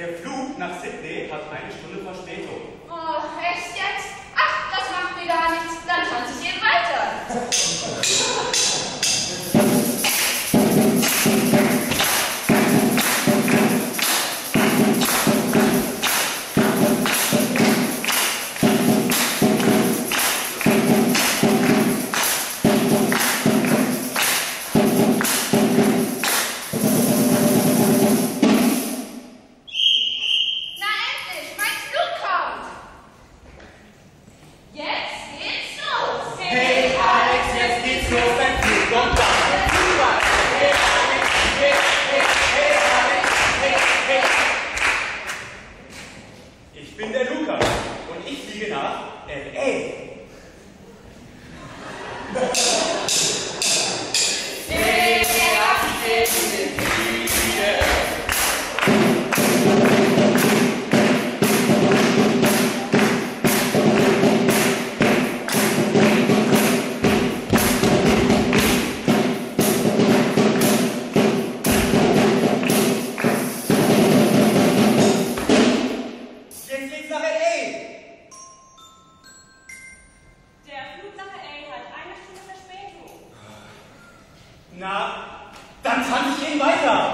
Der Flug nach Sydney hat eine Stunde Verspätung. Oh, echt jetzt? Ach, das macht mir gar nichts. Dann tanze ich eben weiter. der Luca und ich fliege nach L.A. Na, dann kann ich ihn weiter.